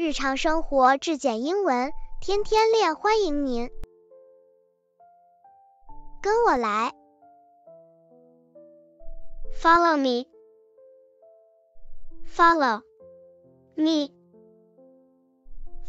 日常生活质检英文，天天练，欢迎您跟我来。Follow me. Follow me.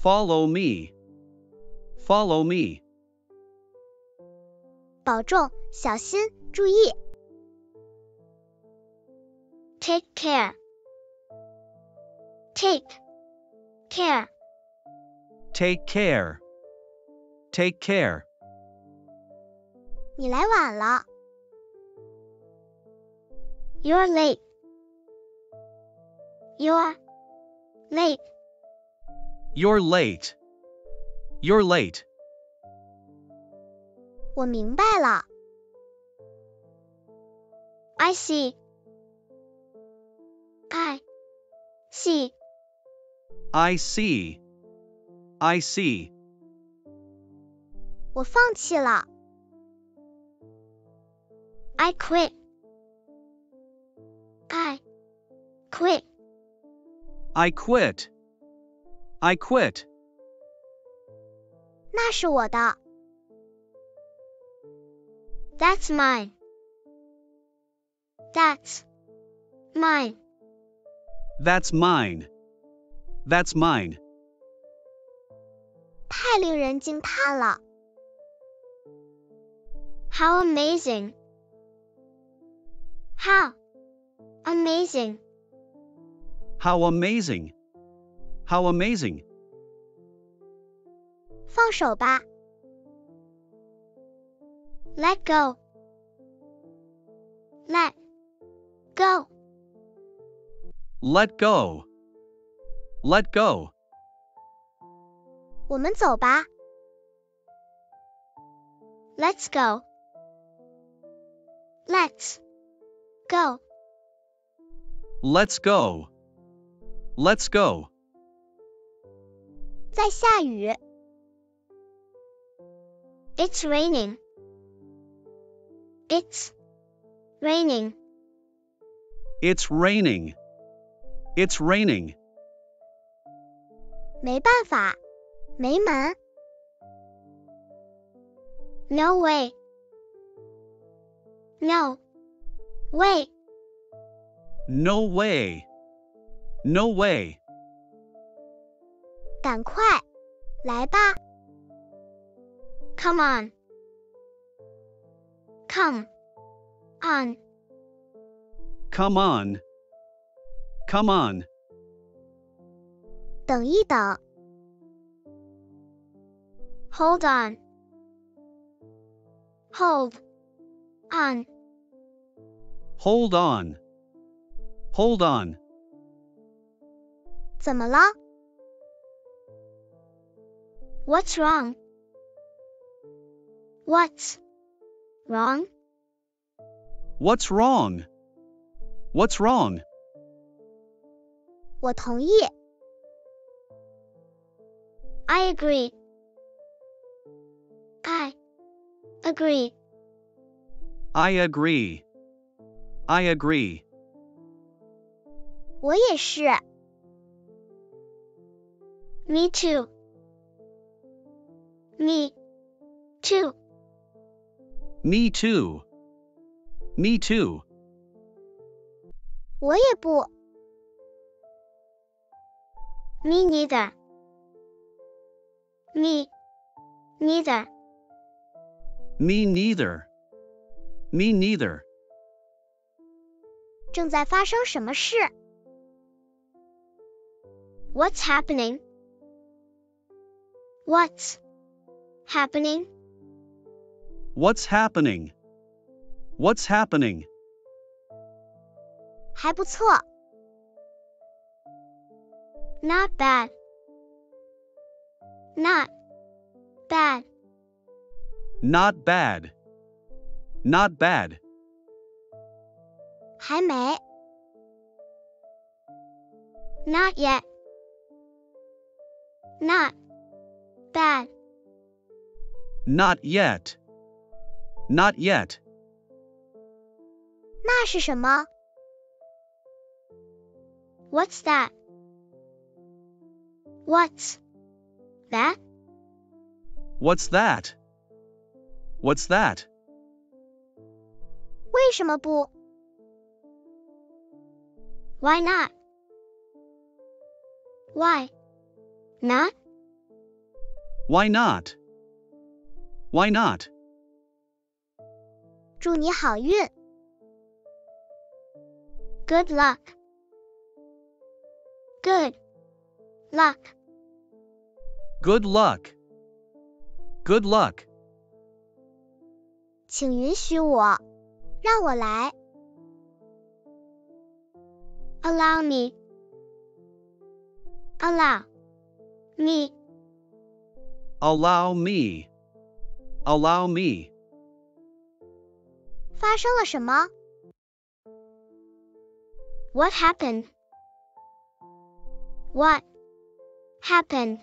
Follow me. Follow me. 保重，小心，注意。Take care. Take care. Take care. Take care. 你来晚了。You're late. You're late. You're late. You're late. 我明白了。I see. I see. I see. I see. 我放弃了。I quit. I quit. I quit. I quit. 那是我的。That's mine. That's mine. That's mine. That's mine. 太令人惊叹了。How amazing. How amazing. How amazing. How amazing. 放手吧。Let go. Let go. Let go. Let go. 我们走吧。Let's go. Let's go. Let's go. Let's go. 在下雨。It's raining. It's raining. It's raining. It's raining. 没办法，没门。No way. No way. No way. No way. 赶快，来吧。Come on. Come on. Come on. Come on. 等一等。Hold on. Hold on. Hold on. Hold on. 怎么了？What's wrong? What's wrong? What's wrong? What's wrong? 我同意。 I agree. I agree. I agree. I agree. 我也是。Me too. Me too. Me too. Me too. 我也不。Me neither. Me neither. Me neither. Me neither. 正在发生什么事？What's happening? What's happening? What's happening? What's happening? 还不错。Not bad. Not bad. Not bad. Not bad. 还没。Not yet. Not bad. Not yet. Not yet. 那是什么？What's that? What's that? What's that? What's that? 为什么不？Why not? Why not? Why not? Why not? 祝你好运。Good luck. Good luck. Good luck. Good luck. 请允许我，让我来。Allow me. Allow me. Allow me. Allow me. 发生了什么？What happened? What happened?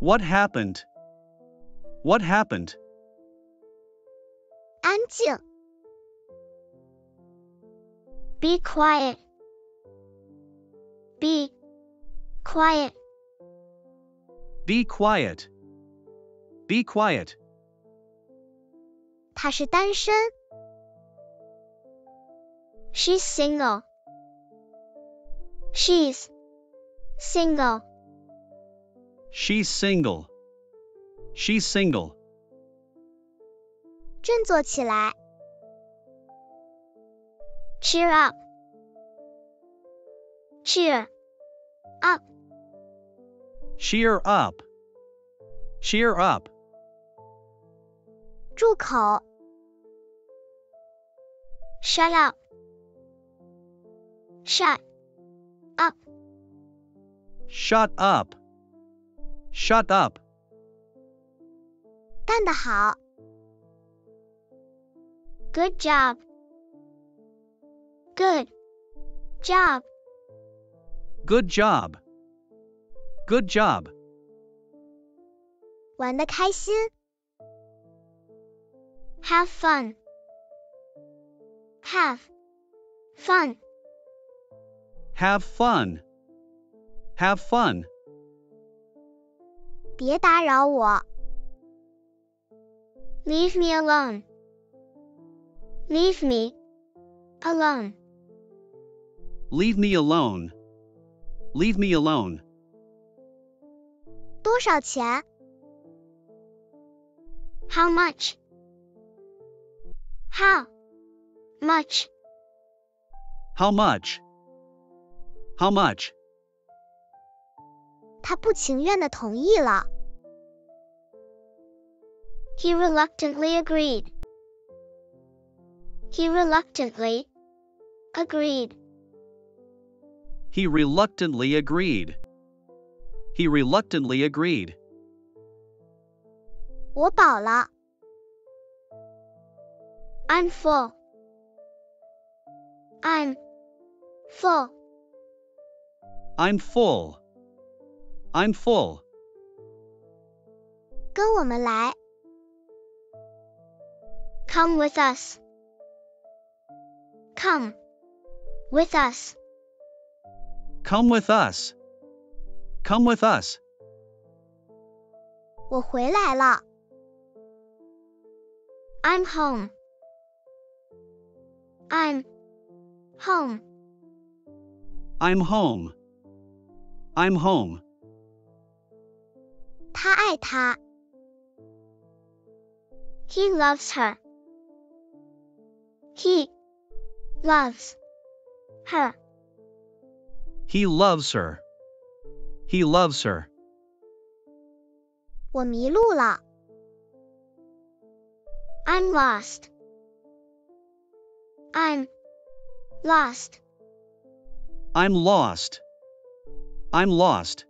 What happened? What happened? 安静。Be quiet. Be quiet. Be quiet. Be quiet. 他是单身。She's single. She's single. She's single. She's single. 振作起来。Cheer up. Cheer up. Cheer up. Cheer up. 住口。Shut up. Shut up. Shut up. Shut up. 干得好。Good job. Good job. Good job. Good job. 玩得开心。Have fun. Have fun. Have fun. Have fun. 别打扰我。Leave me alone. Leave me alone. Leave me alone. Leave me alone. 多少钱？How much? How much? How much? How much? 他不情愿的同意了。He reluctantly agreed. He reluctantly agreed. He reluctantly agreed. He reluctantly agreed. 我饱了。I'm full. I'm full. I'm full. I'm full. 跟我们来。Come with us. Come with us. Come with us. Come with us. 我回来了。I'm home. I'm home. I'm home. I'm home. 他爱她。He loves her. He loves her. He loves her. He loves her. 我迷路了。I'm lost. I'm lost. I'm lost. I'm lost.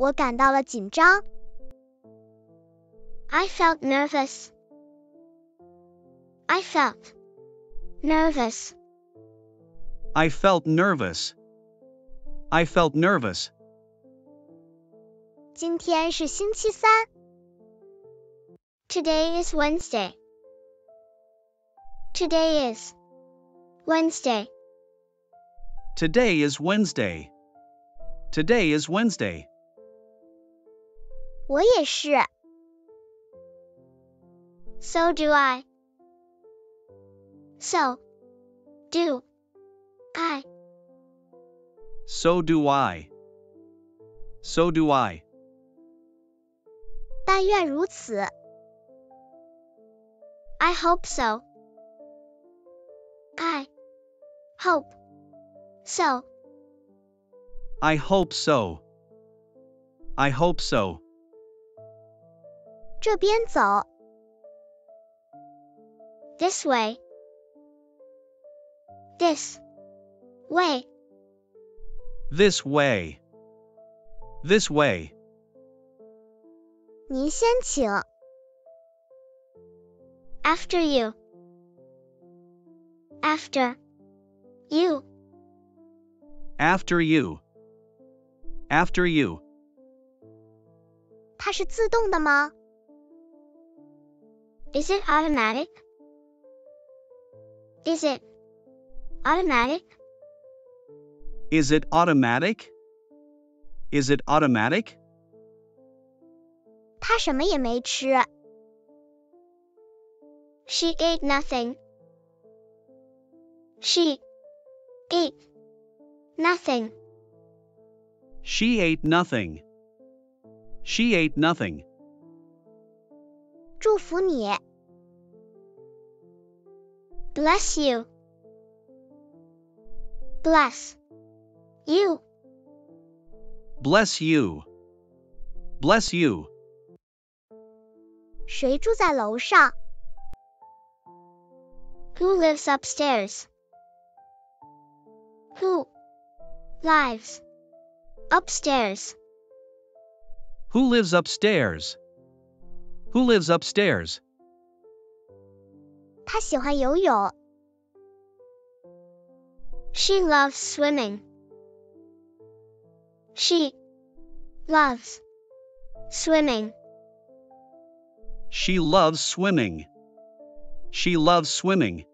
我感到了紧张。I felt nervous. I felt nervous. I felt nervous. I felt nervous. 今天是星期三。Today is Wednesday. Today is Wednesday. Today is Wednesday. Today is Wednesday. 我也是。So do I. So do I. So do I. So do I. 但愿如此。I hope so. I hope so. I hope so. I hope so. 这边走。This way. This way. This way. This way. 您先请。After you. After you. After you. After you. 它是自动的吗 ？Is it automatic? Is it automatic? Is it automatic? Is it automatic? 他什么也没吃。She ate nothing. She ate nothing. She ate nothing. She ate nothing. 祝福你。Bless you. Bless you. Bless you. Bless you. 谁住在楼上？Who lives upstairs? Who lives upstairs? Who lives upstairs? Who lives upstairs? 他喜欢游泳。She loves swimming. She loves swimming. She loves swimming. She loves swimming.